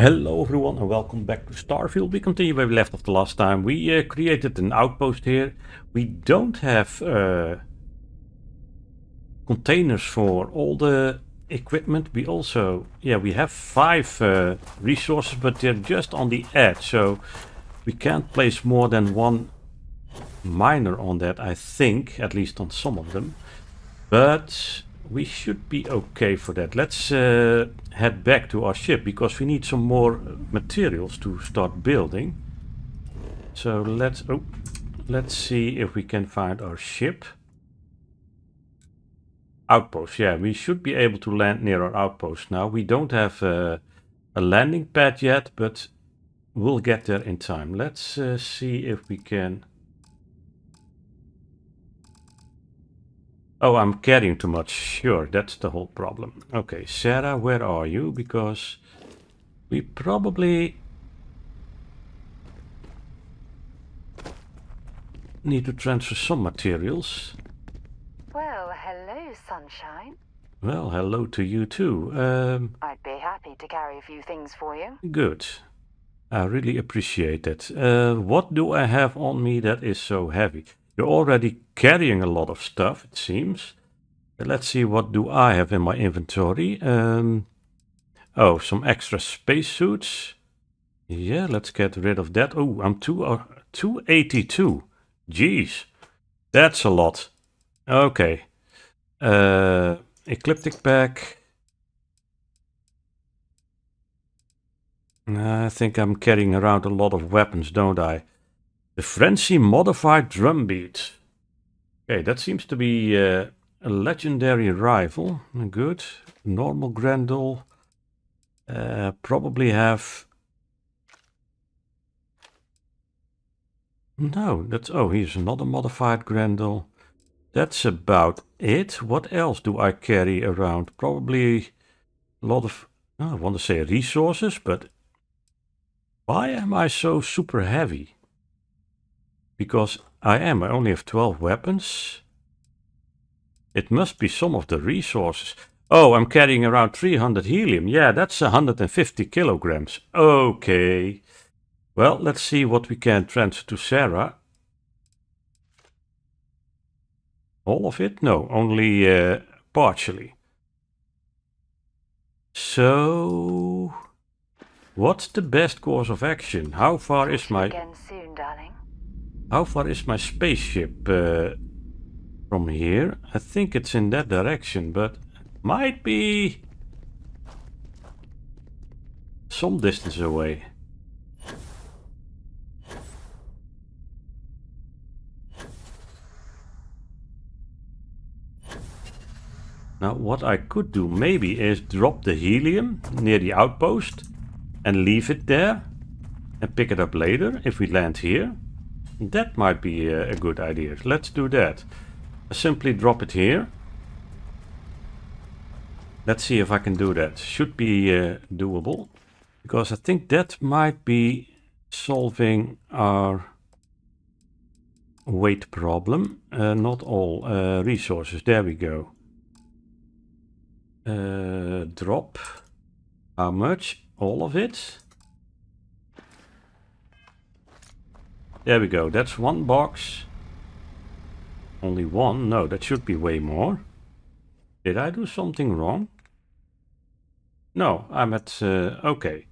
Hello everyone and welcome back to Starfield. We continue where we left off the last time. We uh, created an outpost here. We don't have uh, containers for all the equipment. We also, yeah, we have five uh, resources, but they're just on the edge. So we can't place more than one miner on that, I think, at least on some of them. But we should be okay for that. Let's uh, head back to our ship because we need some more materials to start building. So let's oh, let's see if we can find our ship. Outpost, yeah, we should be able to land near our outpost now. We don't have uh, a landing pad yet, but we'll get there in time. Let's uh, see if we can Oh, I'm carrying too much. Sure, that's the whole problem. Okay, Sarah, where are you? Because we probably need to transfer some materials. Well, hello, sunshine. Well, hello to you too. Um, I'd be happy to carry a few things for you. good. I really appreciate that. Uh, what do I have on me that is so heavy? You're already carrying a lot of stuff, it seems. Let's see, what do I have in my inventory? Um, oh, some extra spacesuits. Yeah, let's get rid of that. Oh, I'm two, uh, 282. Jeez, that's a lot. Okay. Uh, ecliptic pack. I think I'm carrying around a lot of weapons, don't I? The Frenzy modified drum beat. Okay, that seems to be uh, a legendary rifle. Good. Normal Grendel. Uh, probably have... No, that's... Oh, here's another modified Grendel. That's about it. What else do I carry around? Probably a lot of... Oh, I want to say resources, but... Why am I so super heavy? Because I am, I only have 12 weapons. It must be some of the resources. Oh, I'm carrying around 300 helium. Yeah, that's 150 kilograms. Okay. Well, let's see what we can transfer to Sarah. All of it? No, only uh, partially. So, what's the best course of action? How far is my... Again soon, darling. How far is my spaceship uh, from here? I think it's in that direction, but might be some distance away. Now what I could do maybe is drop the helium near the outpost and leave it there and pick it up later if we land here. That might be a, a good idea. Let's do that. I simply drop it here. Let's see if I can do that. Should be uh, doable. Because I think that might be solving our weight problem. Uh, not all uh, resources. There we go. Uh, drop. How much? All of it? There we go. That's one box. Only one? No, that should be way more. Did I do something wrong? No, I'm at... Uh, okay.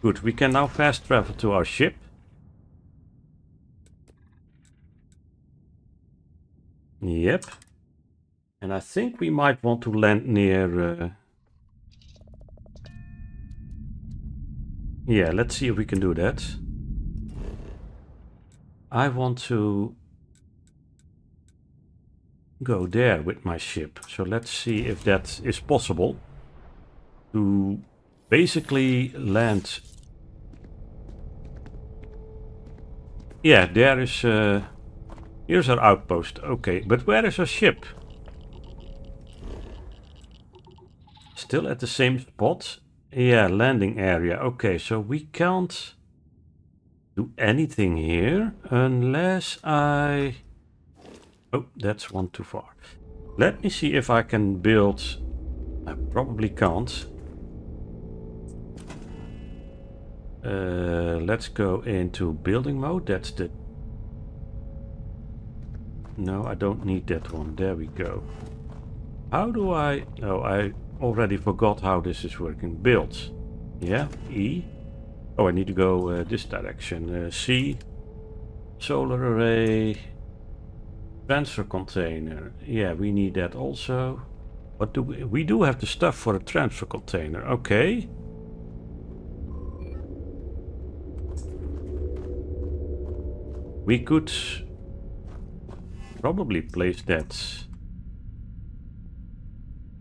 Good, we can now fast travel to our ship. Yep. And I think we might want to land near... Uh... Yeah, let's see if we can do that. I want to go there with my ship. So let's see if that is possible. To basically land... Yeah, there is... Uh, here's our outpost. Okay, but where is our ship? Still at the same spot? Yeah, landing area. Okay, so we can't do anything here unless I... Oh, that's one too far. Let me see if I can build... I probably can't. Uh, let's go into building mode. That's the... No, I don't need that one. There we go. How do I... Oh, I already forgot how this is working. Build. Yeah, E. Oh, I need to go uh, this direction. Uh, C. Solar array. Transfer container. Yeah, we need that also. What do we... We do have the stuff for a transfer container. Okay. We could probably place that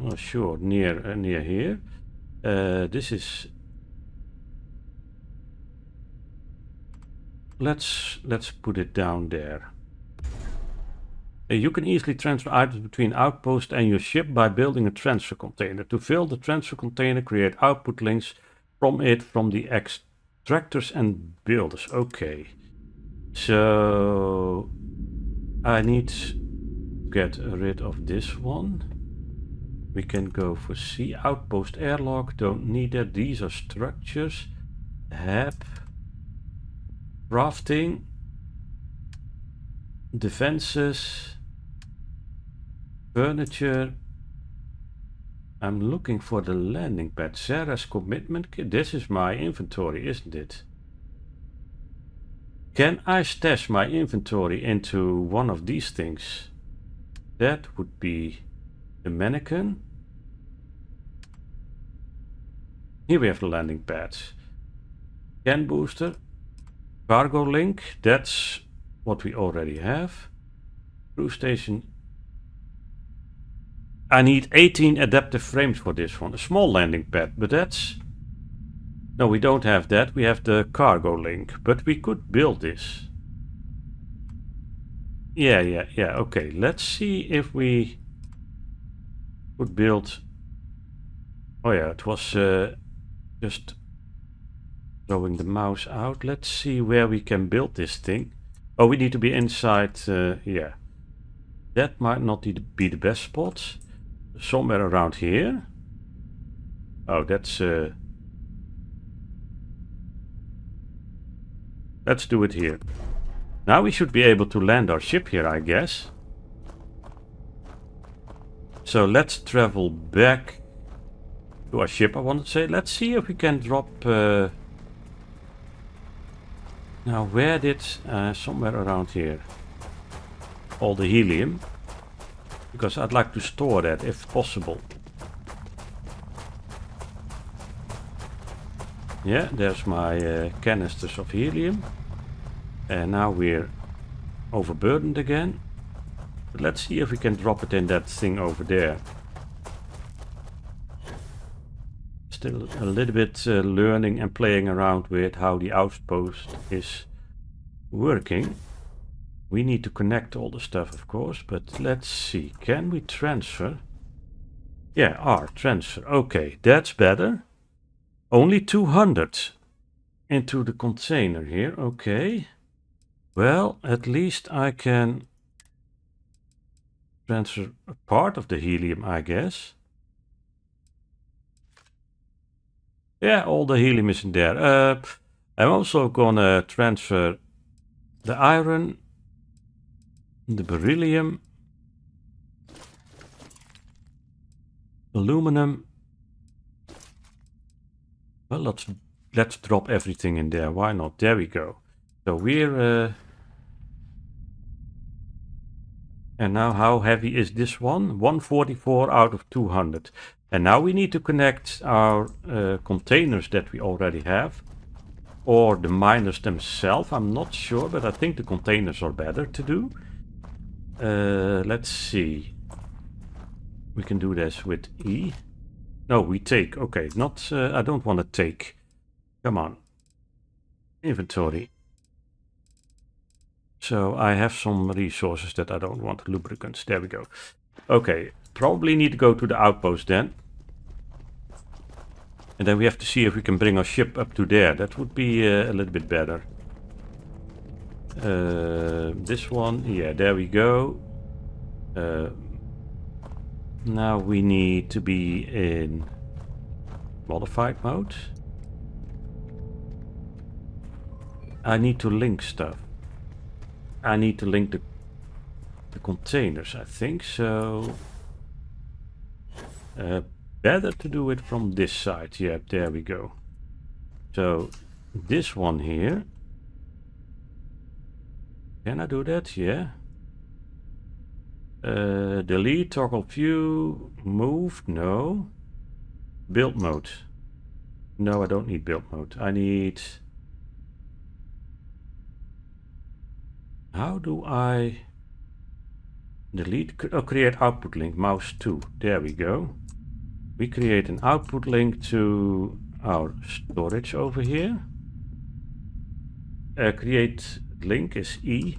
oh sure near uh, near here uh, this is let's let's put it down there uh, you can easily transfer items between outpost and your ship by building a transfer container to fill the transfer container create output links from it from the extractors and builders okay so I need to get rid of this one. We can go for C outpost airlock. Don't need that. These are structures. HAB. Crafting. Defenses. Furniture. I'm looking for the landing pad. Sarah's commitment kit. This is my inventory, isn't it? Can I stash my inventory into one of these things? That would be the mannequin. Here we have the landing pads. Can booster. Cargo link. That's what we already have. Crew station. I need 18 adaptive frames for this one. A small landing pad, but that's no, we don't have that. We have the cargo link, but we could build this. Yeah, yeah, yeah. Okay, let's see if we could build... Oh yeah, it was uh, just throwing the mouse out. Let's see where we can build this thing. Oh, we need to be inside, uh, yeah. That might not be the best spot. Somewhere around here. Oh, that's... Uh, Let's do it here. Now we should be able to land our ship here, I guess. So let's travel back to our ship, I want to say. Let's see if we can drop... Uh... Now, where did... Uh, somewhere around here. All the helium. Because I'd like to store that, if possible. Yeah, there's my uh, canisters of helium. And now we're overburdened again. But let's see if we can drop it in that thing over there. Still a little bit uh, learning and playing around with how the outpost is working. We need to connect all the stuff, of course, but let's see. Can we transfer? Yeah, R, transfer. Okay, that's better. Only 200 into the container here. Okay. Well, at least I can transfer a part of the helium, I guess. Yeah, all the helium is in there. Uh, I'm also gonna transfer the iron, the beryllium, aluminum, well, let's let's drop everything in there. Why not? There we go. So we're... Uh... And now how heavy is this one? 144 out of 200. And now we need to connect our uh, containers that we already have. Or the miners themselves. I'm not sure, but I think the containers are better to do. Uh, let's see. We can do this with E. No, we take. Okay, not... Uh, I don't want to take. Come on. Inventory. So I have some resources that I don't want. Lubricants. There we go. Okay, probably need to go to the outpost then. And then we have to see if we can bring our ship up to there. That would be uh, a little bit better. Uh, this one, yeah, there we go. Uh, now we need to be in modified mode. I need to link stuff. I need to link the the containers, I think. So uh, better to do it from this side. Yep, there we go. So this one here. Can I do that? Yeah. Uh, delete, toggle view, move, no. Build mode. No, I don't need build mode. I need... How do I... Delete, oh, create output link, mouse 2. There we go. We create an output link to our storage over here. Uh, create link is E.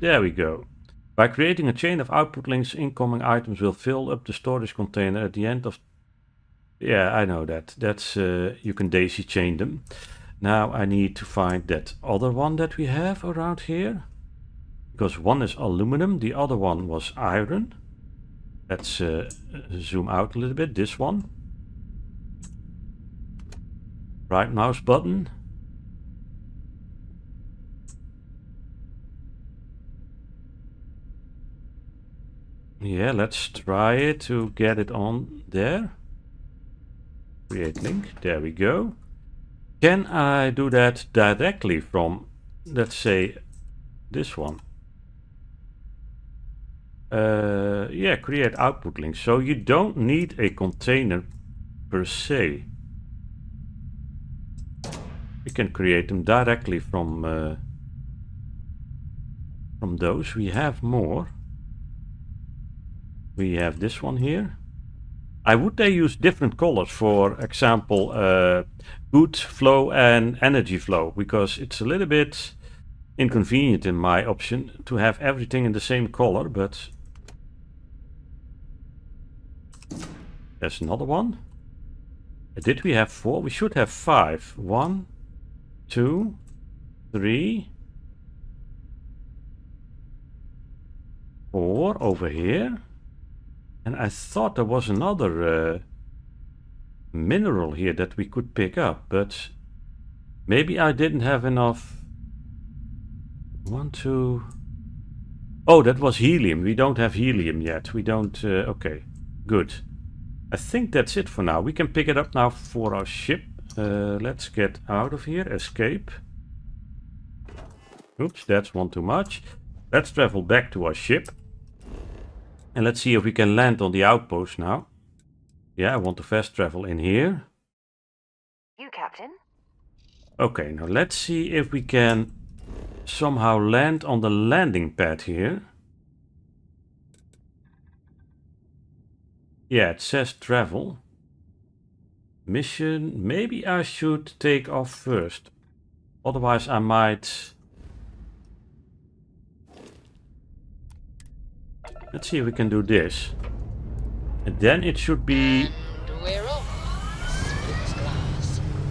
There we go. By creating a chain of output links, incoming items will fill up the storage container at the end of... Yeah, I know that. That's uh, You can daisy chain them. Now I need to find that other one that we have around here. Because one is aluminum, the other one was iron. Let's uh, zoom out a little bit, this one. Right mouse button. Yeah, let's try to get it on there. Create link, there we go. Can I do that directly from, let's say, this one? Uh, yeah, create output link. So you don't need a container per se. You can create them directly from uh, from those. We have more. We have this one here. I would they use different colors, for example, uh, good flow and energy flow, because it's a little bit inconvenient in my option to have everything in the same color, but there's another one. Did we have four? We should have five. One, two, three, four over here. And I thought there was another uh, mineral here that we could pick up, but maybe I didn't have enough. One, two. Oh, that was helium. We don't have helium yet. We don't. Uh, okay, good. I think that's it for now. We can pick it up now for our ship. Uh, let's get out of here. Escape. Oops, that's one too much. Let's travel back to our ship. And let's see if we can land on the outpost now. Yeah, I want to fast travel in here. You, Captain? Okay, now let's see if we can somehow land on the landing pad here. Yeah, it says travel. Mission, maybe I should take off first. Otherwise I might... Let's see if we can do this. And then it should be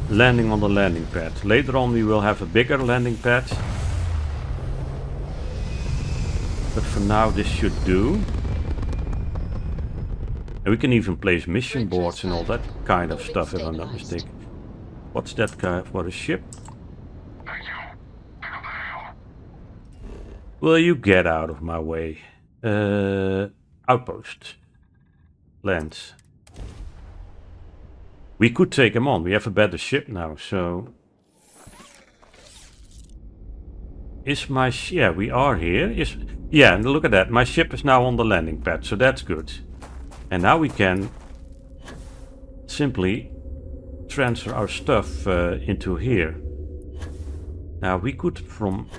landing on the landing pad. Later on we will have a bigger landing pad. But for now this should do. And we can even place mission boards and all that kind of stuff if I'm not mistaken. What's that guy for a ship? Will you get out of my way? Uh, outpost. Land. We could take him on. We have a better ship now, so... Is my... yeah, we are here. Is Yeah, and look at that. My ship is now on the landing pad, so that's good. And now we can simply transfer our stuff uh, into here. Now we could, from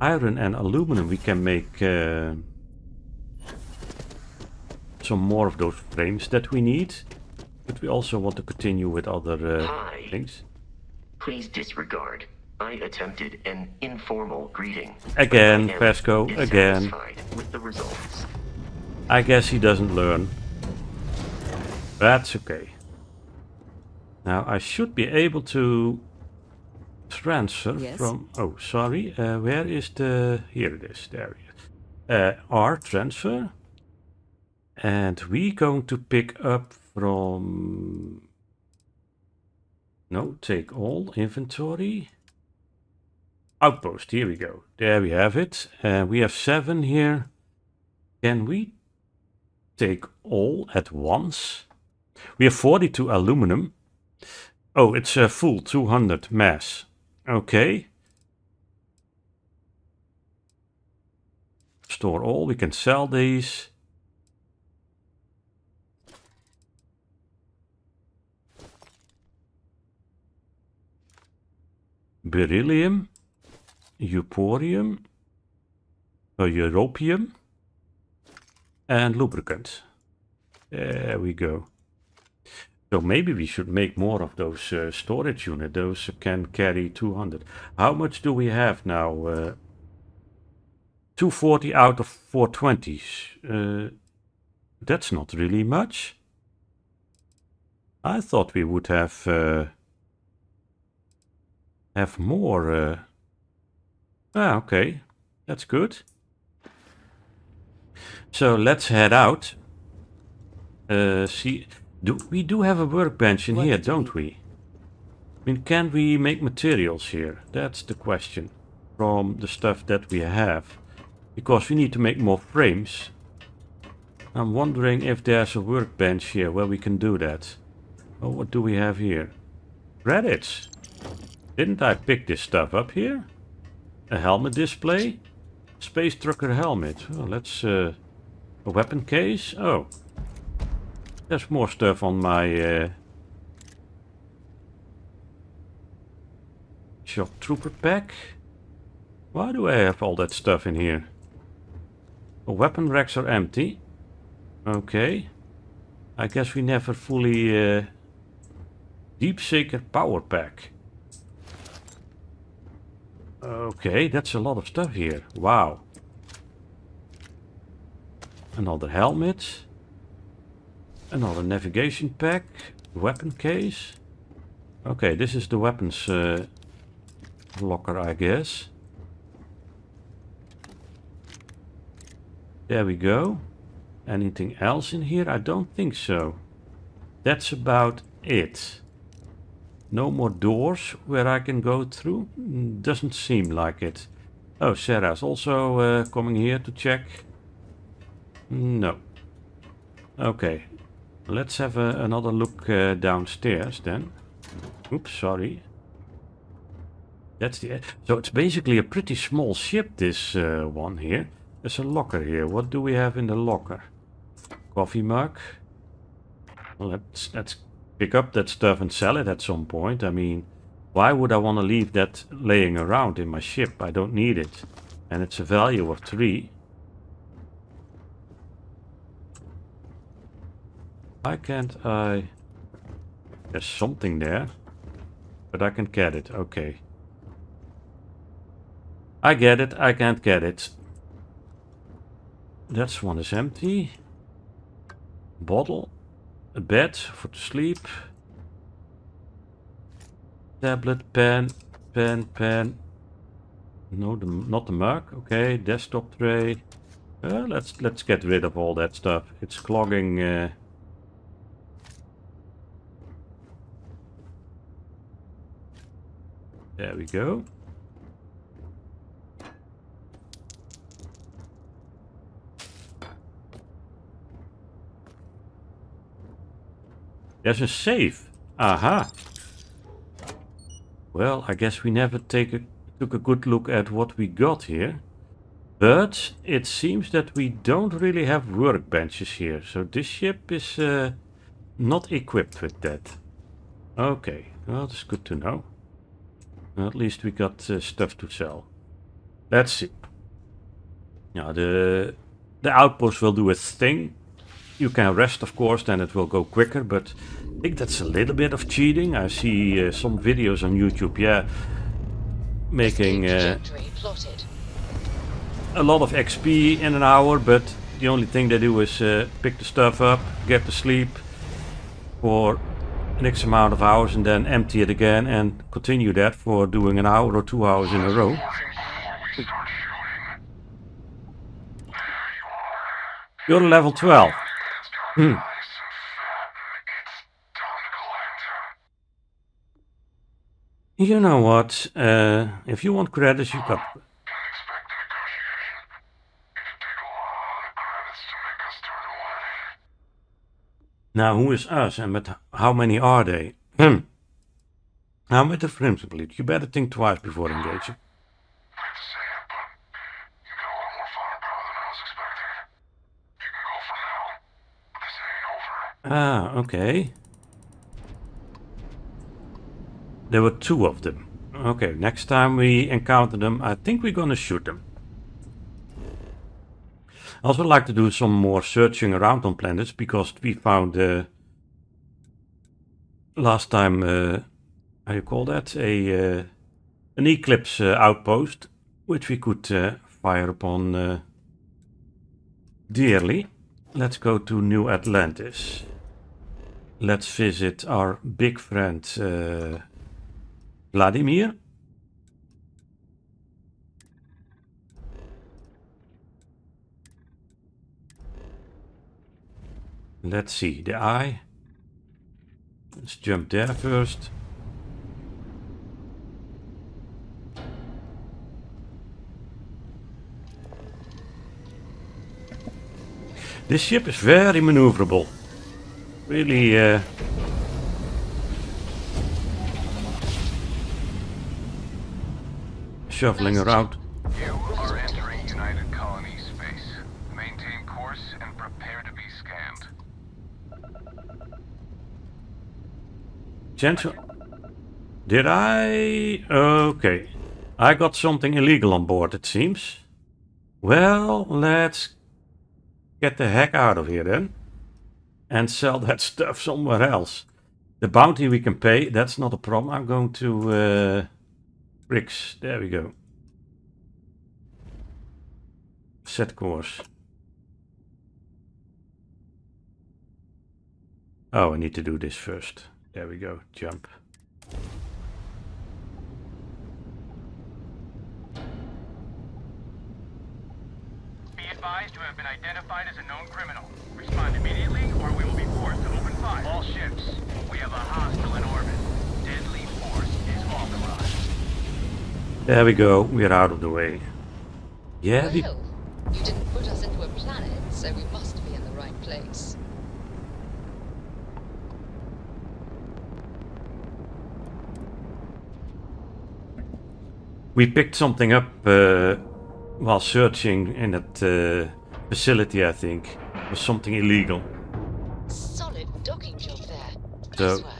iron and aluminum, we can make uh, some more of those frames that we need. But we also want to continue with other uh, things. Please disregard. I attempted an informal greeting. Again, Vasco, again. With the results. I guess he doesn't learn. That's okay. Now I should be able to transfer Yes? from... Oh, sorry. Uh, where is the... Here it is. There it is. Uh, R transfer. And we're going to pick up from... No, take all inventory. outpost. Here we go. There we have it. Uh, we have seven here. Can we take all at once? We have 42 aluminum. Oh, it's a full 200 mass. Okay. Store all. We can sell these. Beryllium. Euporium. Uh, Europium. And lubricant. There we go. So maybe we should make more of those uh, storage units. Those can carry 200. How much do we have now? Uh, 240 out of 420. Uh, that's not really much. I thought we would have uh, have more. Uh... Ah, okay, that's good. So let's head out. Uh, see, do we do have a workbench in What here, do don't we? I mean, can we make materials here? That's the question. From the stuff that we have. Because we need to make more frames. I'm wondering if there's a workbench here where we can do that. Oh, what do we have here? Credits. Didn't I pick this stuff up here? A helmet display? Space trucker helmet. Oh, let's... Uh, a weapon case? Oh. There's more stuff on my... Uh, shock trooper pack. Why do I have all that stuff in here? The weapon racks are empty. Okay. I guess we never fully... Uh, Deep Seeker power pack. Okay, that's a lot of stuff here. Wow. Another helmet. Another navigation pack. Weapon case. Okay, this is the weapons uh, locker, I guess. There we go. Anything else in here? I don't think so. That's about it. No more doors where I can go through? Mm, Doesn't seem like it. Oh, Sarah's also uh, coming here to check. No. Okay. Let's have a, another look uh, downstairs then. Oops, sorry. That's the... So it's basically a pretty small ship, this uh, one here. There's a locker here. What do we have in the locker? Coffee mug. Let's, let's pick up that stuff and sell it at some point. I mean, why would I want to leave that laying around in my ship? I don't need it. And it's a value of three. Why can't I... There's something there. But I can get it. Okay. I get it. I can't get it. That one is empty. Bottle. A bed for to sleep. Tablet, pen, pen, pen. No, the, not the mug. Okay, desktop tray. Uh, let's let's get rid of all that stuff. It's clogging. Uh... There we go. There's a safe. Aha. Well, I guess we never take a, took a good look at what we got here. But it seems that we don't really have workbenches here. So this ship is uh, not equipped with that. Okay, well, that's good to know. At least we got uh, stuff to sell. Let's see. Yeah, the the outpost will do its thing. You can rest, of course, then it will go quicker, but I think that's a little bit of cheating. I see uh, some videos on YouTube, yeah, making uh, a lot of XP in an hour, but the only thing they do is uh, pick the stuff up, get to sleep for an X amount of hours and then empty it again and continue that for doing an hour or two hours in a row. You're level 12. Hmm. You know what? Uh, if you want credits, you got. Can't expect negotiation. It'd take a lot of credits to make us turn away. Now, who is us and with how many are they? Hmm. Now, with the principle, you better think twice before engaging. Hate to say it, but you got a lot more firepower than I was expecting. You can go for now, but this ain't over. Ah, okay. There were two of them. Okay, next time we encounter them, I think we're gonna shoot them. I also like to do some more searching around on planets because we found uh, last time, uh, how you call that, a uh, an eclipse uh, outpost, which we could uh, fire upon uh, dearly. Let's go to New Atlantis. Let's visit our big friend Vladimir. Let's see, the eye. Let's jump there first. This ship is very maneuverable. Really, uh, shuffling around. You are entering United Colony space. Maintain course and prepare to be scanned. Gentle. Did I? Okay. I got something illegal on board, it seems. Well, let's get the heck out of here then. And sell that stuff somewhere else. The bounty we can pay, that's not a problem. I'm going to uh, Rix. There we go. Set course. Oh, I need to do this first. There we go. Jump. Be advised you have been identified as a known criminal. Respond immediately or we will be forced to open fire. All ships, we have a hostile in orbit. Deadly force is authorized. There we go. We're out of the way. Yeah, we, Well, you didn't put us into a planet, so we must be in the right place. We picked something up uh, while searching in that uh, facility, I think. It was something illegal. Solid docking job there. So- Swag.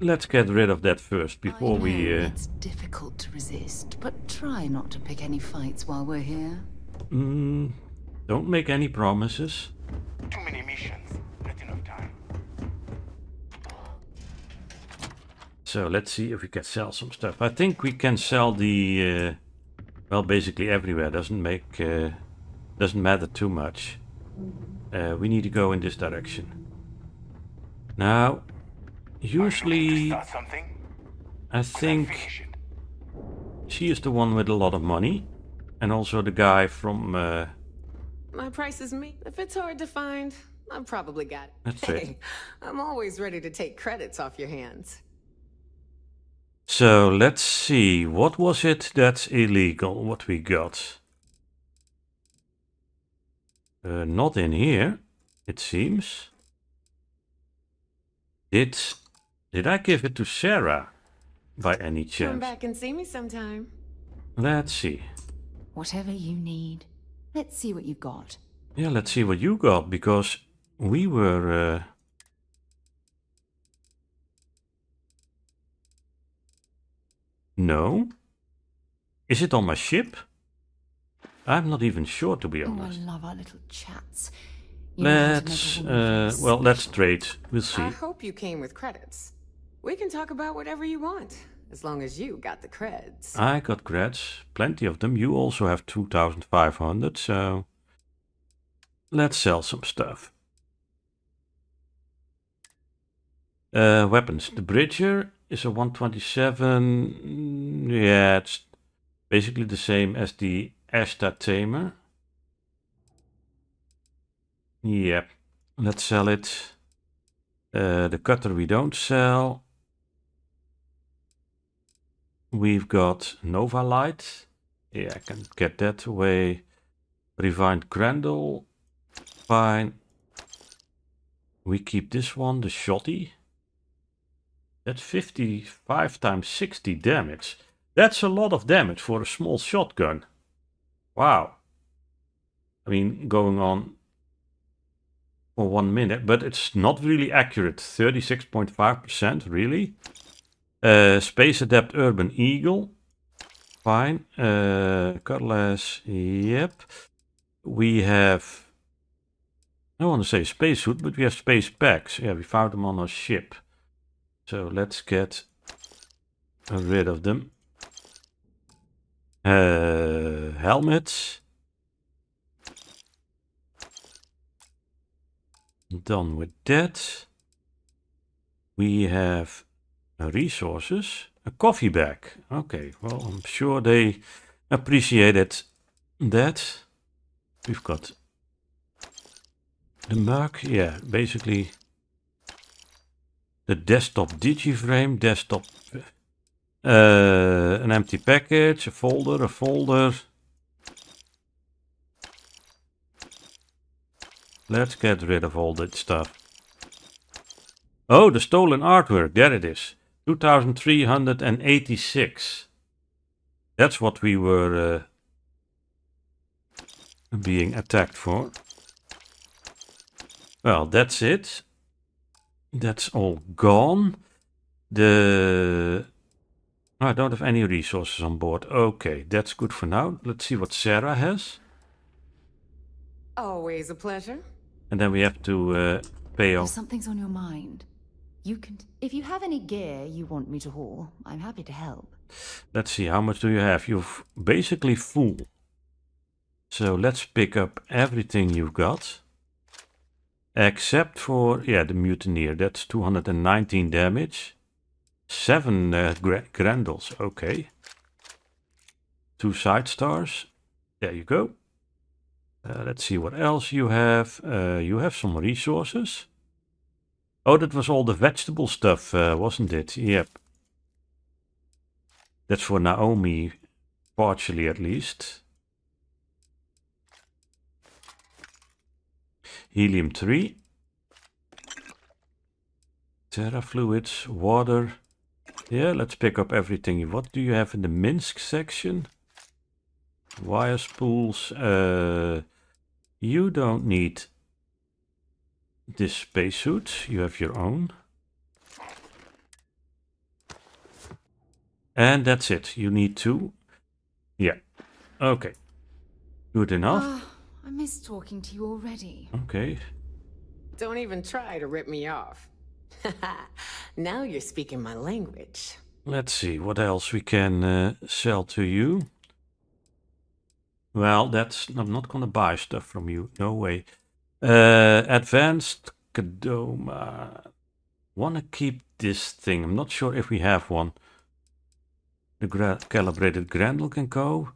Let's get rid of that first before we... Uh, It's difficult to resist, but try not to pick any fights while we're here. mm, don't make any promises. Too many missions. Not enough time. So let's see if we can sell some stuff. I think we can sell the... Uh, well, basically everywhere. Doesn't make... Uh, doesn't matter too much. Uh, we need to go in this direction. Now, usually... Start? I think... Finish. She is the one with a lot of money. And also the guy from... Uh, My price is me. If it's hard to find, I've probably got it. That's hey, it. I'm always ready to take credits off your hands. So let's see. What was it that's illegal? What we got? Uh, not in here, it seems. Did did I give it to Sarah by any chance? Come back and see me sometime. Let's see. Whatever you need. Let's see what you've got. Yeah, let's see what you got because we were. Uh, no. Is it on my ship? I'm not even sure, to be honest. Oh, I love our little chats. You know how to make a Let's. Uh, well, let's trade. We'll see. I hope you came with credits. We can talk about whatever you want, as long as you got the creds. I got creds, plenty of them. You also have 2,500, so let's sell some stuff. Uh, weapons. The Bridger is a 127. Mm, Yeah, it's basically the same as the Ashta Tamer. Yep, let's sell it. Uh, the cutter we don't sell. we've got Novalight. Yeah, I can get that away. Refined Grendel. Fine. We keep this one, the Shotty. That's 55 times 60 damage. That's a lot of damage for a small shotgun. Wow. I mean, going on for one minute, but it's not really accurate. 36.5%, really. Uh, Space Adept Urban Eagle. Fine. Uh, Cutlass, yep. We have, I don't want to say spacesuit, but we have space packs. Yeah, we found them on our ship. So let's get rid of them. Uh, helmets. Done with that. We have resources. A coffee bag. Okay, well, I'm sure they appreciated that. We've got the mug. Yeah, basically the desktop digiframe, desktop, uh, an empty package, a folder, a folder. Let's get rid of all that stuff. Oh, the stolen artwork. There it is. 2386. That's what we were uh, being attacked for. Well, that's it. That's all gone. The... I don't have any resources on board. Okay, that's good for now. Let's see what Sarah has. Always a pleasure. And then we have to uh, pay If off. something's on your mind, you can. If you have any gear you want me to haul, I'm happy to help. Let's see, how much do you have? You've basically full. So let's pick up everything you've got. Except for, yeah, the Mutineer. That's 219 damage. Seven uh, gra Grendels, okay. Two side stars. There you go. Uh, let's see what else you have. Uh, you have some resources. Oh, that was all the vegetable stuff, uh, wasn't it? Yep. That's for Naomi, partially at least. Helium 3. Terra fluids, water. Yeah, let's pick up everything. What do you have in the Minsk section? Wire spools. Uh, you don't need this spacesuit. You have your own. And that's it. You need two. Yeah. Okay. Good enough. I miss talking to you already. Okay. Don't even try to rip me off. now you're speaking my language. Let's see what else we can uh, sell to you. Well, that's I'm not gonna buy stuff from you. No way. Uh, advanced Kodama. Wanna keep this thing? I'm not sure if we have one. The gra calibrated Grendel can go.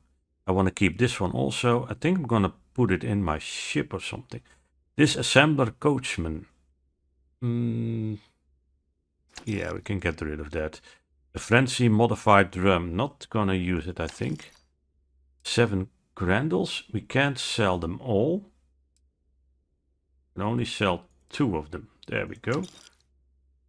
I want to keep this one also. I think I'm gonna put it in my ship or something. This assembler coachman. Mm, yeah, we can get rid of that. A frenzy modified drum. Not gonna use it, I think. Seven Grendels. We can't sell them all. Can only sell two of them. There we go.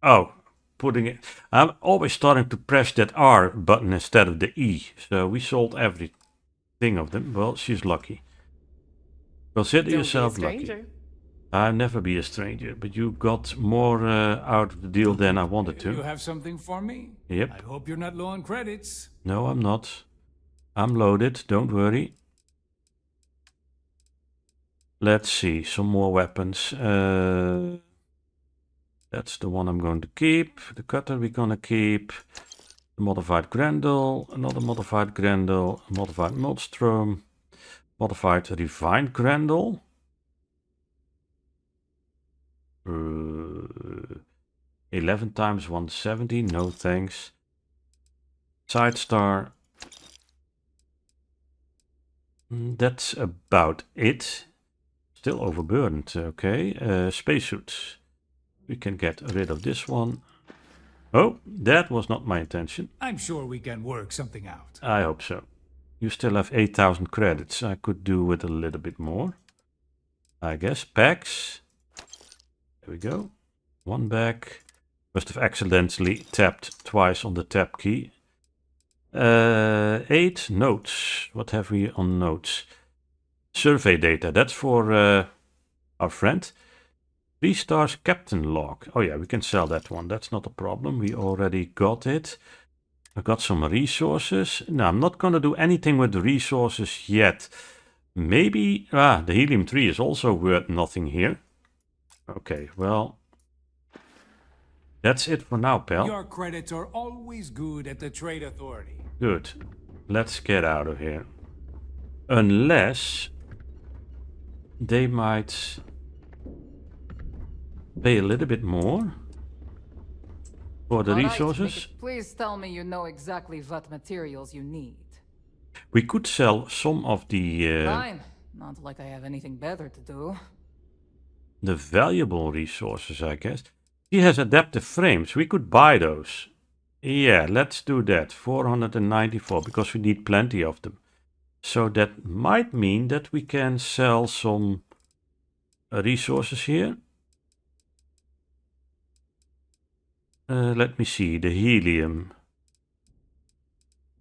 Oh, putting it. I'm always starting to press that R button instead of the E. So we sold everything of them. Well, she's lucky. Consider Don't yourself a lucky. stranger. I'll never be a stranger, but you got more uh, out of the deal than I wanted to. You have something for me? Yep. I hope you're not low on credits. No, I'm not. I'm loaded, don't worry. Let's see, some more weapons. Uh, that's the one I'm going to keep. The cutter we're gonna keep. The modified Grendel, another modified Grendel, a modified Maelstrom, modified refined Grendel. Uh, 11 times 170, no thanks. Side star. Mm, That's about it. Still overburdened, okay. Uh, spacesuits. We can get rid of this one. Oh, that was not my intention. I'm sure we can work something out. I hope so. You still have 8,000 credits. I could do with a little bit more. I guess. Packs. There we go. One back. Must have accidentally tapped twice on the tab key. Uh, eight notes. What have we on notes? Survey data. That's for uh, our friend. Three stars captain log. Oh yeah, we can sell that one. That's not a problem. We already got it. I got some resources. No, I'm not going to do anything with the resources yet. Maybe... Ah, the helium-3 is also worth nothing here. Okay, well... That's it for now, pal. Your credits are always good at the Trade Authority. Good. Let's get out of here. Unless... They might... Pay a little bit more for the All right, resources. Mickey, Please tell me you know exactly what materials you need. We could sell some of the uh, Fine. Not like I have anything better to do. the valuable resources, I guess. He has adaptive frames. We could buy those. Yeah, let's do that. 494 because we need plenty of them. So that might mean that we can sell some uh, resources here. Uh, let me see, the helium.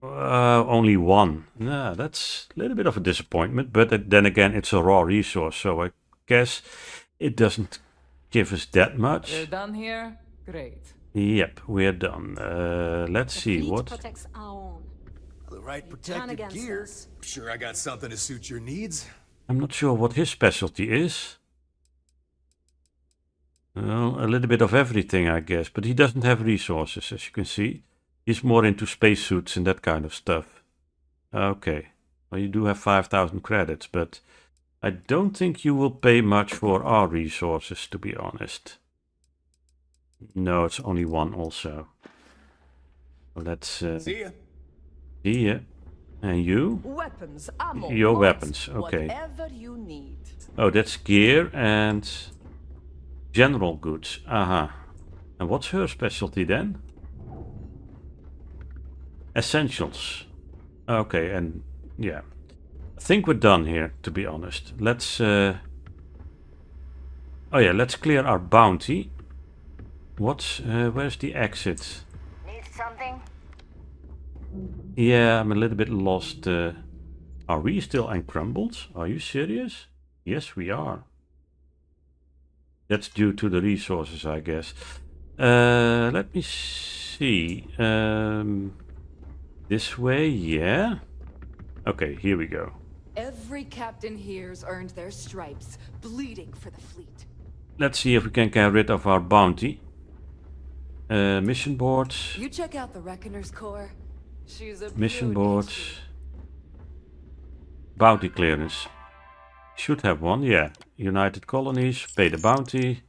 Uh, only one. Nah, that's a little bit of a disappointment, but then again, it's a raw resource, so I guess it doesn't give us that much. We're done here? Great. Yep, we're done. Uh, let's see what. protects our own. The right protective against gear. us. Sure, I got something to suit your needs. I'm not sure what his specialty is. Well, a little bit of everything, I guess, but he doesn't have resources, as you can see. He's more into spacesuits and that kind of stuff. Okay, well, you do have 5,000 credits, but I don't think you will pay much for our resources, to be honest. No, it's only one also. Let's uh, See ya. see ya. And you? Weapons, ammo, Your weapons, okay. Whatever you need. Oh, that's gear and general goods. Uh-huh. And what's her specialty then? Essentials. Okay, and yeah. I think we're done here, to be honest. Let's... Uh... Oh yeah, let's clear our bounty. What's... Uh, where's the exit? Need something? Yeah, I'm a little bit lost. Uh, are we still uncrumbled? Are you serious? Yes, we are. That's due to the resources, I guess. Uh, let me see. Um, this way, yeah. Okay, here we go. Every captain here's earned their stripes, bleeding for the fleet. Let's see if we can get rid of our bounty. Uh, mission boards. You check out the Reckoner's Corps. She's a Mission beauty. board. Bounty clearance. Should have one, yeah. United Colonies, pay the bounty.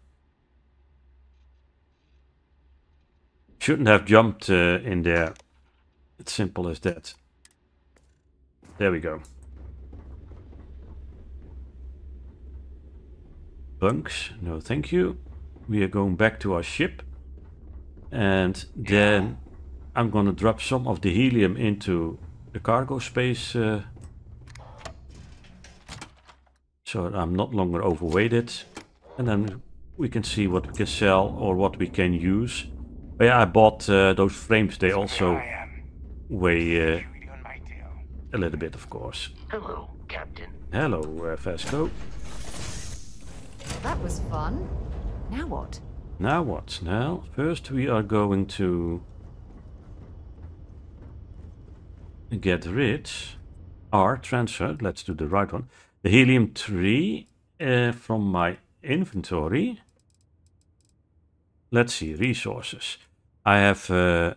Shouldn't have jumped uh, in there. It's simple as that. There we go. Bunks, no thank you. We are going back to our ship. And then I'm gonna drop some of the helium into the cargo space uh, so I'm not longer overweighted. And then we can see what we can sell or what we can use. But yeah I bought uh, those frames. They also weigh uh, a little bit of course. Hello, Captain. hello uh, Vasco. That was fun. Now what? now what? Now first we are going to get rid. Are transferred. Let's do the right one the helium 3 uh, from my inventory. Let's see resources. I have uh,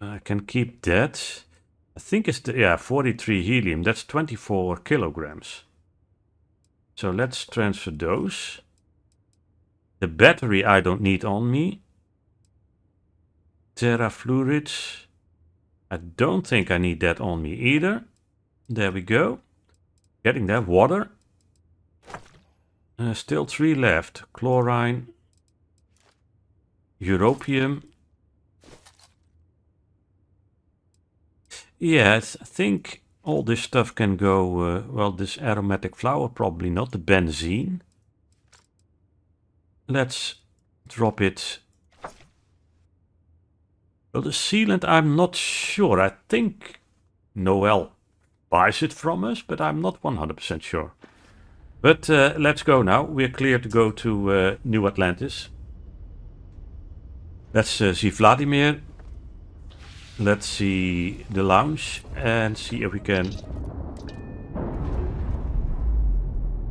i can keep that. I think it's the, yeah 43 helium. That's 24 kilograms. So let's transfer those. The battery i don't need on me. Tetrafluorides I don't think I need that on me either. There we go. Getting that water. Uh, still three left. Chlorine. Europium. Yes, I think all this stuff can go, uh, well, this aromatic flower probably not, the benzene. Let's drop it. Well, the sealant, I'm not sure. I think Noel buys it from us, but I'm not 100% sure. But uh, let's go now. We're clear to go to uh, New Atlantis. Let's uh, see Vladimir. Let's see the lounge and see if we can...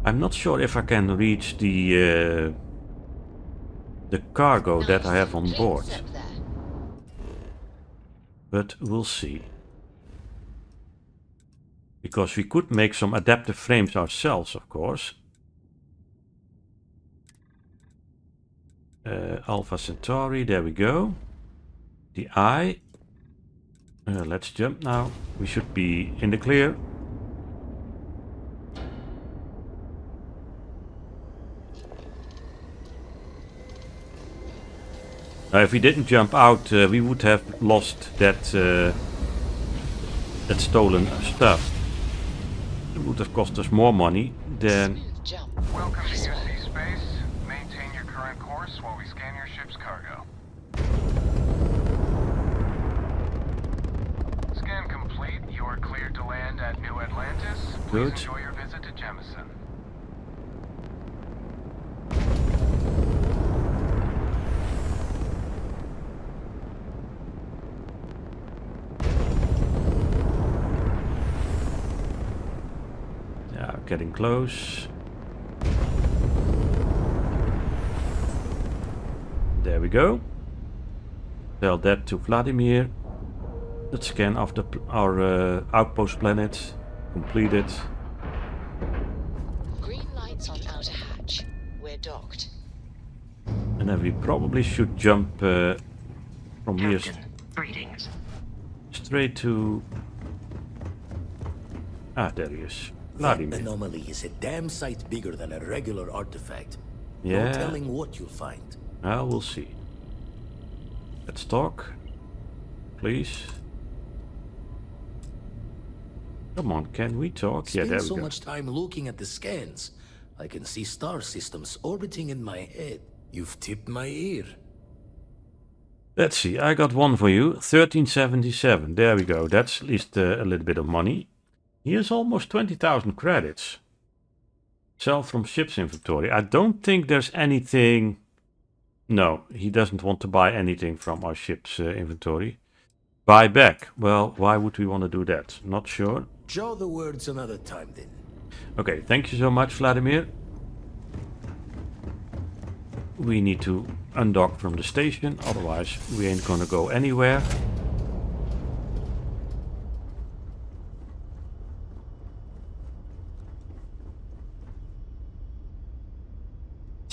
I'm not sure if I can reach the uh, the cargo that I have on board. But we'll see. Because we could make some adaptive frames ourselves, of course. Uh, Alpha Centauri, there we go. The eye. Uh, let's jump now. We should be in the clear. Now, if we didn't jump out, uh, we would have lost that uh, that stolen stuff. It would have cost us more money than. Welcome to UC space. Maintain your current course while we scan your ship's cargo. Scan complete. You are cleared to land at New Atlantis. Please Good. enjoy your visit to Jemison. Yeah, getting close. There we go. Tell that to Vladimir. Let's scan of the our uh, outpost planet. Completed. Green lights on outer hatch. We're docked. And then we probably should jump uh, from here Greetings. straight to... Ah, there he is. That anomaly is a damn sight bigger than a regular artifact. Yeah. No telling what you'll find. Well, we'll see. Let's talk. Please. Come on, can we talk? Yeah, Spend there we so go. much time looking at the scans. I can see star systems orbiting in my head. You've tipped my ear. Let's see, I got one for you. 1377. There we go. That's at least uh, a little bit of money. Here's almost 20,000 credits. Sell from ship's inventory. I don't think there's anything... No, he doesn't want to buy anything from our ship's uh, inventory. Buy back. Well, why would we want to do that? Not sure. Draw the words another time then. Okay, thank you so much, Vladimir. We need to undock from the station, otherwise we ain't gonna go anywhere.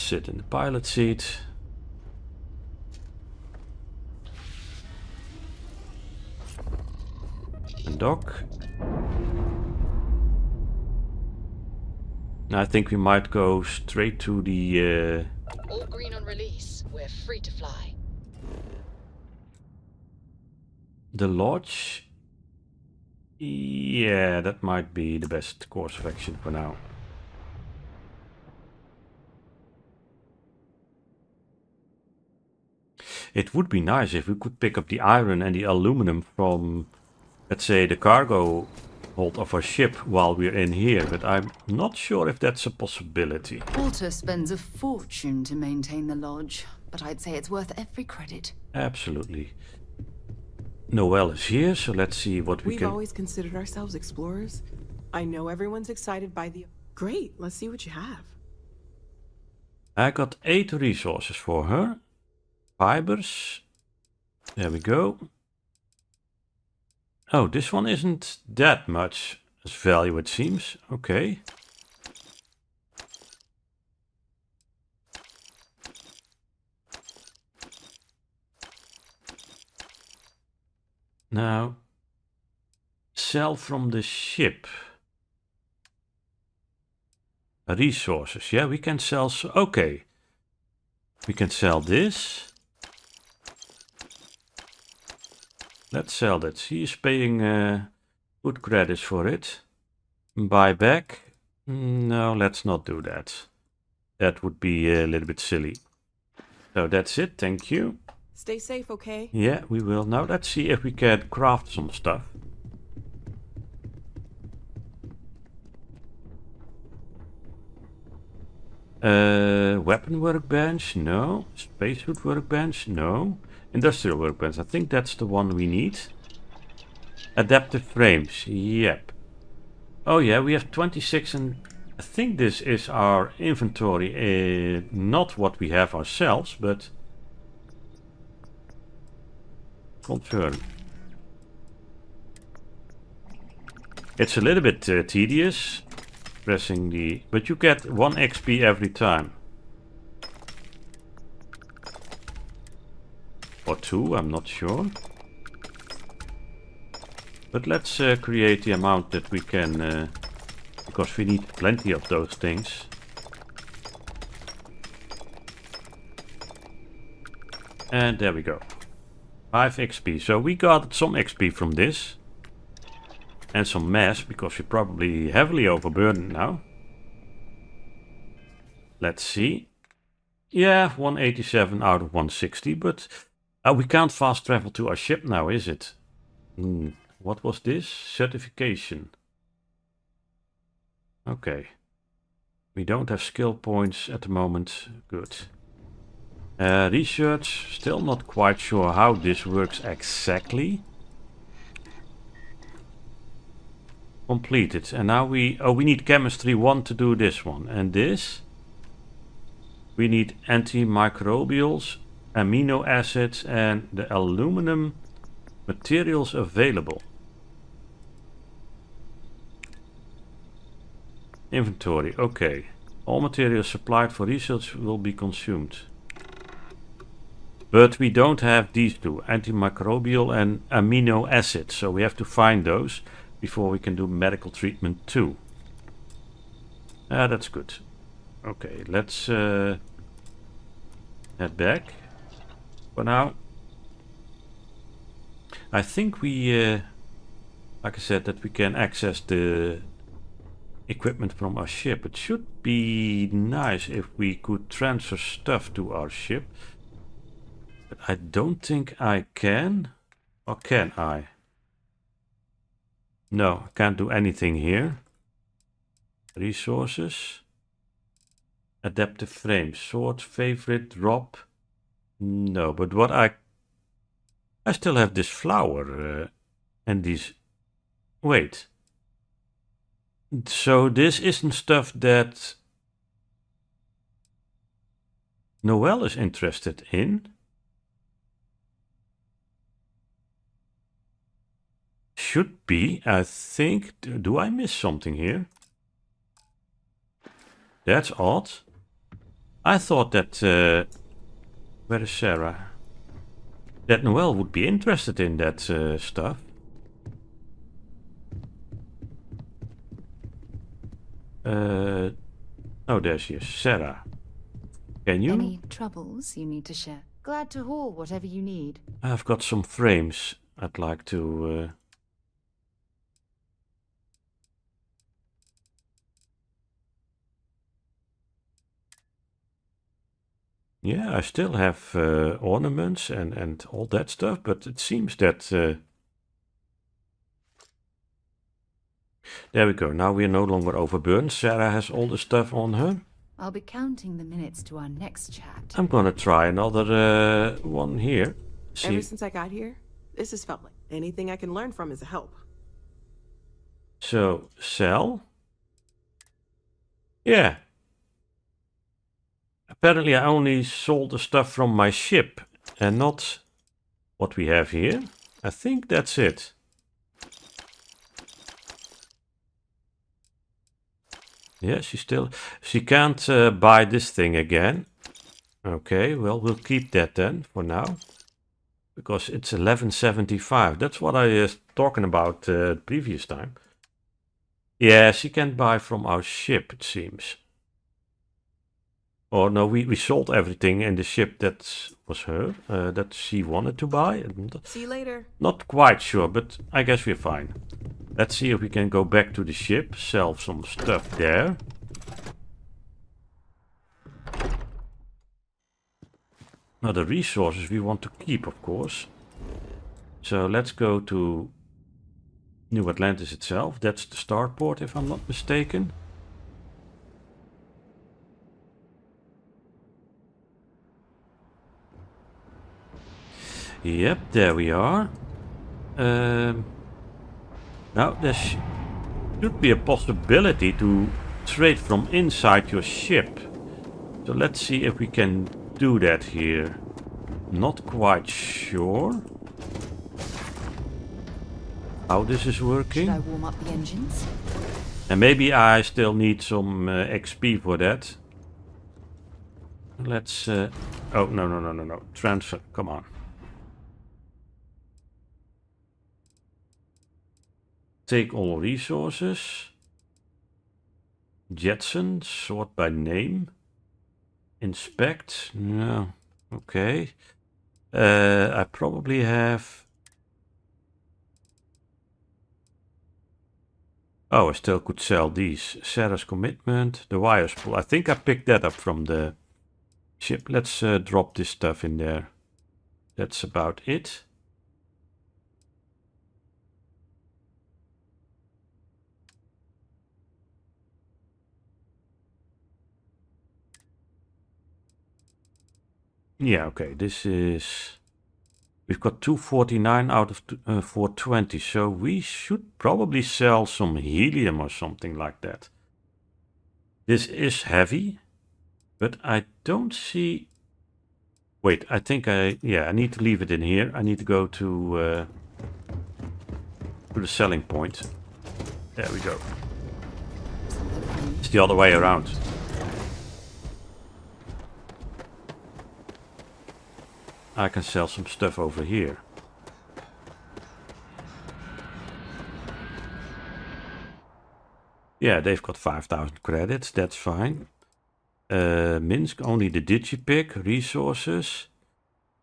Sit in the pilot seat. Undock. I think we might go straight to the uh, All green on release. We're free to fly. the lodge. Yeah, that might be the best course of action for now. It would be nice if we could pick up the iron and the aluminum from, let's say, the cargo hold of our ship while we're in here, but I'm not sure if that's a possibility. Walter spends a fortune to maintain the lodge, but I'd say it's worth every credit. Absolutely. Noel is here, so let's see what we We've can... always considered ourselves explorers. I know everyone's excited by the. Great, let's see what you have. I got eight resources for her. Fibers. There we go. Oh, this one isn't that much as value, it seems. Okay. Now, sell from the ship. Resources. Yeah, we can sell. s- Okay. We can sell this. Let's sell that. She is paying uh, good credits for it. Buy back. No, let's not do that. That would be a little bit silly. So that's it. Thank you. Stay safe, okay? Yeah, we will. Now let's see if we can craft some stuff. Uh, weapon workbench? No. Spacesuit workbench? No. Industrial workbench. I think that's the one we need. Adaptive frames. Yep. Oh yeah, we have 26 and I think this is our inventory. Uh, not what we have ourselves, but confirm. It's a little bit uh, tedious pressing the... But you get 1 XP every time. Or 2, I'm not sure. But let's uh, create the amount that we can... Uh, because we need plenty of those things. And there we go. 5 XP. So we got some XP from this. And some mass, because we're probably heavily overburdened now. Let's see. Yeah, 187 out of 160, but uh, we can't fast travel to our ship now, is it? Hmm. What was this? Certification. Okay. We don't have skill points at the moment. Good. Uh, research, still not quite sure how this works exactly. Completed. And now we... Oh, we need chemistry 1 to do this one. And this? We need antimicrobials, amino acids and the aluminum materials available. Inventory, okay. All materials supplied for research will be consumed. But we don't have these two, antimicrobial and amino acids, so we have to find those before we can do medical treatment too. Ah, that's good. Okay, let's uh, head back for now. I think we, uh, like I said, that we can access the equipment from our ship. It should be nice if we could transfer stuff to our ship. But I don't think I can. Or can I? No, I can't do anything here. Resources. Adaptive frames. Sword, favorite, drop. No, but what I... I still have this flower uh, and these... Wait. So this isn't stuff that Noel is interested in. Should be, I think. Do I miss something here? That's odd. I thought that... Uh, where is Sarah? That Noel would be interested in that uh, stuff. Uh, oh, there she is. Sarah. Can you? Any troubles you need to share? Glad to haul whatever you need. I've got some frames I'd like to... Uh... Yeah, I still have uh, ornaments and, and all that stuff, but it seems that uh, There we go. Now we are no longer overburdened. Sarah has all the stuff on her. I'll be counting the minutes to our next chat. I'm gonna try another uh, one here. See. Ever since I got here, this has felt like anything I can learn from is a help. So, sell? Yeah. Apparently I only sold the stuff from my ship and not what we have here. I think that's it. Yeah, she still... She can't uh, buy this thing again. Okay, well, we'll keep that then for now. Because it's 1175. That's what I was talking about uh, previous time. Yeah, she can't buy from our ship, it seems. Or no, we, we sold everything in the ship that was her, uh, that she wanted to buy. See you later. Not quite sure, but I guess we're fine. Let's see if we can go back to the ship, sell some stuff there. Now the resources we want to keep, of course. So let's go to New Atlantis itself. That's the starport, if I'm not mistaken. Yep, there we are. Um, now, there sh should be a possibility to trade from inside your ship. So let's see if we can do that here. Not quite sure how this is working. Should I warm up the engines? And maybe I still need some uh, XP for that. Let's... Uh, oh, no, no, no, no, no. Transfer. Come on. Take all resources. Jetson. Sort by name. Inspect. No. Okay. Uh, I probably have... Oh, I still could sell these. Sarah's commitment, the wire spool. I think I picked that up from the ship. Let's uh, drop this stuff in there. That's about it. Yeah, okay, this is... We've got 249 out of uh, 420, so we should probably sell some helium or something like that. This is heavy, but I don't see... Wait, I think I... Yeah, I need to leave it in here. I need to go to, uh, to the selling point. There we go. It's the other way around. I can sell some stuff over here. Yeah, they've got 5,000 credits, that's fine. Uh, Misc, only the Digipick, resources.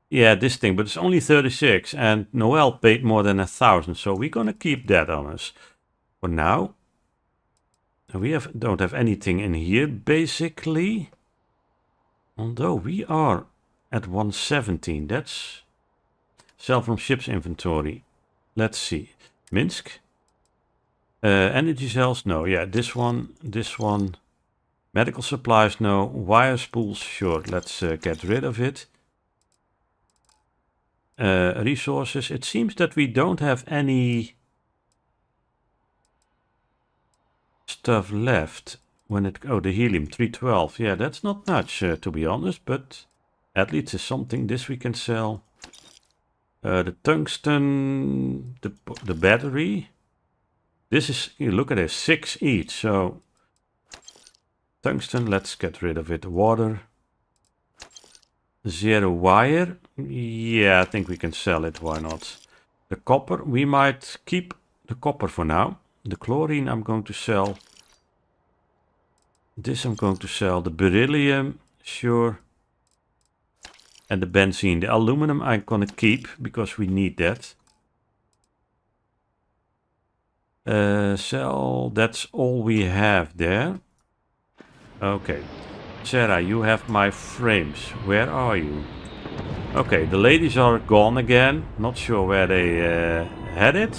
Yeah, this thing, but it's only 36 and Noel paid more than a thousand, so we're gonna keep that on us. For now, we have don't have anything in here, basically. Although we are at 117. That's sell from ship's inventory. Let's see. Misc. Uh, energy cells, no. Yeah, this one, this one. Medical supplies, no. Wire spools, sure. Let's uh, get rid of it. Uh, resources. It seems that we don't have any stuff left. When it oh the helium 312. Yeah, that's not much uh, to be honest, but at least is something. This we can sell. Uh, the tungsten, the, the battery. This is, you look at it, six each. So tungsten, let's get rid of it. Water. Zero wire. Yeah, I think we can sell it. Why not? The copper, we might keep the copper for now. The chlorine I'm going to sell. This I'm going to sell. The beryllium, sure and the benzene. The aluminum I'm gonna keep because we need that. Uh, cell, that's all we have there. Okay. Sarah, you have my frames. Where are you? Okay, the ladies are gone again. Not sure where they uh, had it.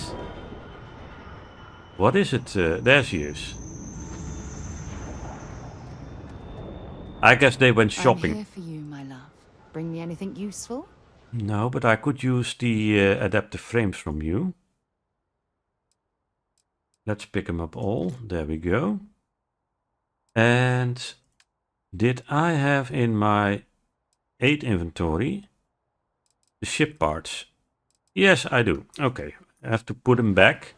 What is it? Uh, there she is. I guess they went shopping. I'm here for you, my love. Bring me anything useful? No, but I could use the uh, adaptive frames from you. Let's pick them up all. There we go. And did I have in my 8 inventory the ship parts? Yes, I do. Okay, I have to put them back.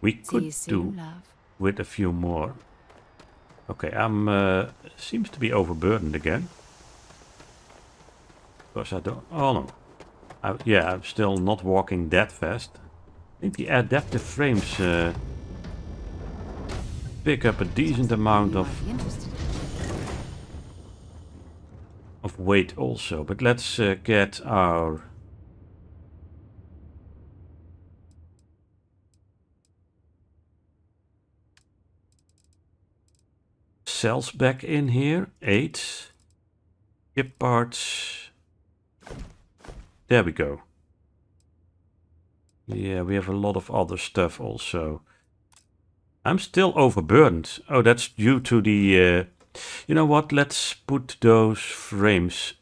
We could soon, do love. with a few more. Okay, I'm uh, seems to be overburdened again. Because I don't... Oh no. I, yeah, I'm still not walking that fast. I think the adaptive frames uh, pick up a decent amount of... of weight also, but let's uh, get our cells back in here. Eight. Chip parts. There we go. Yeah, we have a lot of other stuff also. I'm still overburdened. Oh, that's due to the... Uh, you know what? Let's put those frames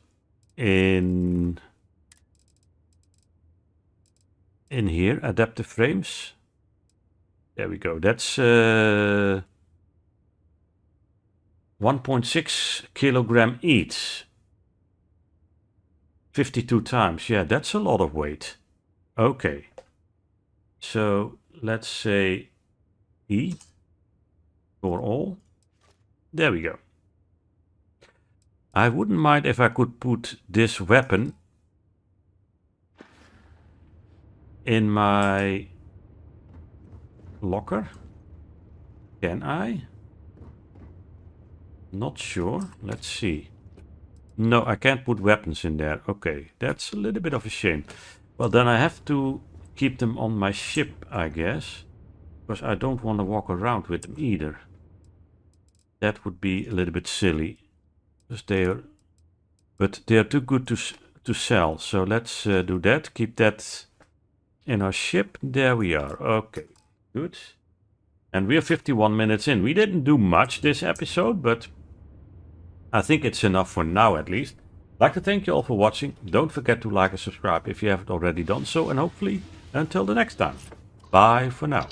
in... In here, adaptive frames. There we go. That's... Uh, 1.6 kilogram each. 52 times. Yeah, that's a lot of weight. Okay. So let's say E for all. There we go. I wouldn't mind if I could put this weapon in my locker. Can I? Not sure. Let's see. No, I can't put weapons in there. Okay, that's a little bit of a shame. Well, then I have to keep them on my ship, I guess. Because I don't want to walk around with them either. That would be a little bit silly. Because they're... But they're too good to, to sell. So let's uh, do that. Keep that in our ship. There we are. Okay, good. And we're 51 minutes in. We didn't do much this episode, but I think it's enough for now at least. I'd like to thank you all for watching. Don't forget to like and subscribe if you haven't already done so. And hopefully until the next time. Bye for now.